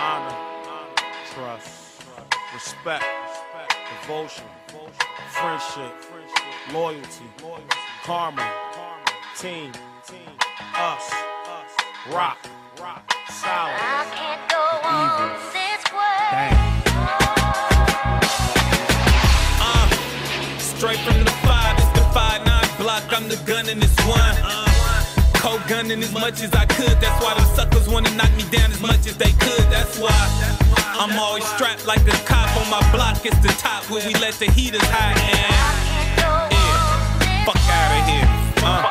honor, trust, respect, devotion, friendship, loyalty, karma, team, us, rock, solid, evil. Dang. Uh, straight from the five, it's the five nine block. I'm the gun in this one. Uh, cold gunning as much as I could. That's why them suckers wanna knock me down as much as they could. Why I'm always strapped like a cop on my block. It's the top where we let the heaters high and yeah. Fuck out of here. Uh.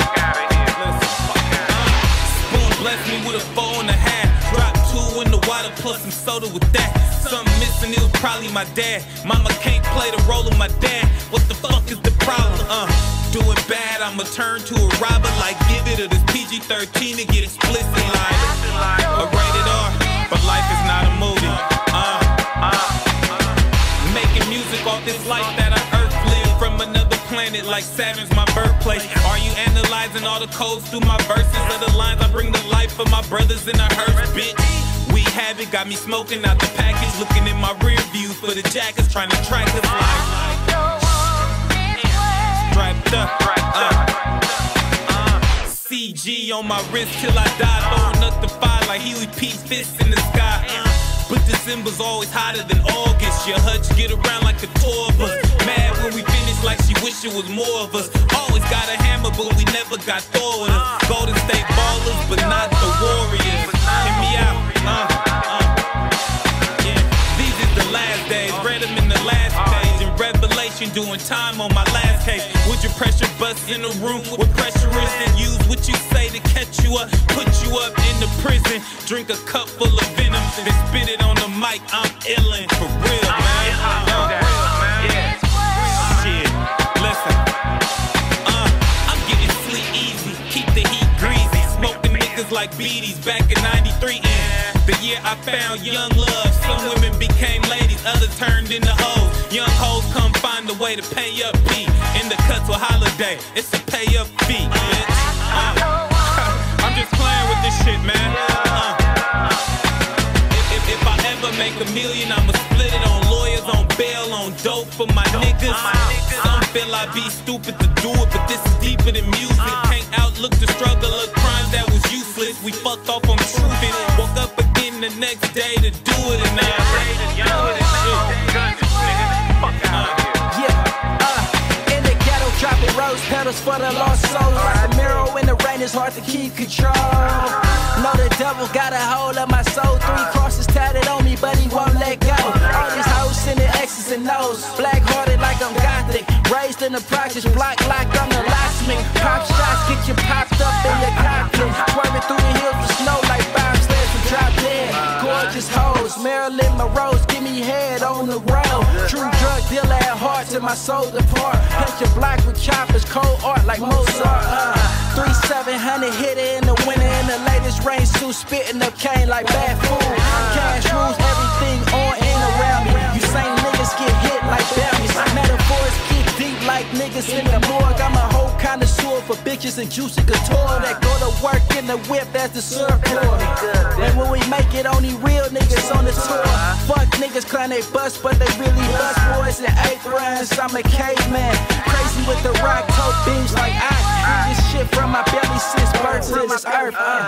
Spoon blessed me with a four and a half. Drop two in the water plus some soda with that. Something missing, it was probably my dad. Mama can't play the role of my dad. What the fuck is the problem? Uh, doing bad, I'ma turn to a robber. Like, give it to this PG 13 to get explicit. Like, a rated R, but life is not a movie. Uh, making music off this life that I earth live from another planet like Saturn's my birthplace. Are you analyzing all the codes through my verses of the lines I bring to life for my brothers in a hearse, bitch? We have it, got me smoking out the package, looking in my rear view for the jackets, trying to track us like strapped up. Uh, CG on my wrist till I die, like Huey P. Fist in the sky. But December's always hotter than August. Your hutch get around like a tour bus. Mad when we finish like she wish it was more of us. Always got a hammer, but we never got Thor us. Golden State ballers, but not the Warriors. Hit me out. Uh, uh. Yeah, these is the last days. Read them in the last page. In Revelation, doing time on my last case. Would you pressure bust in a room with pressurists and use what you say to catch you up, put you up in the prison? Drink a cup full of venom, then spit it on the mic. I'm illin' for real, man. Uh, Shit, listen. Uh, I'm getting sleep easy, keep the heat greasy. Smoking niggas like beaties back in 93. And the year I found young love, some women became ladies, others turned into hoes. Young hoes come find a way to pay up P. In the cuts with holiday, it's a pay up fee, niggas. Some feel I be stupid to do it, but this is deeper than music. Can't outlook the struggle of crimes that was useless. We fucked off on truth and woke up again the next day to do it and now. Yeah, uh, in the ghetto, dropping rose petals for the lost souls. Like a mirror in the rain, it's hard to keep control. Know the devil got a hold of my soul. Three crosses tatted on me, but he won't let go. All these hoes sending X's and O's. Black hearted like I'm gothic. Raised in the projects, block like I'm the locksmith. Pop shots, get you popped up in your cockpit. Swerving through the hills with snow like bobsleds and drop dead. Gorgeous hoes, Marilyn Monroe's, give me head on the road. True drug dealer at heart till my soul depart. Paint your block with choppers, cold art like Mozart. Uh, three seven hundred hit it in the winter in the latest rain suit, spitting up cane like bad food. Cash connoisseur for bitches and juicy couture that go to work in the whip as the surfboard. And when we make it, only real niggas on the tour. Fuck niggas claim they bust, but they really bust boys in aprons. I'm a caveman, crazy with the rock toe beams like I. This shit from my belly since birth to this earth. Uh.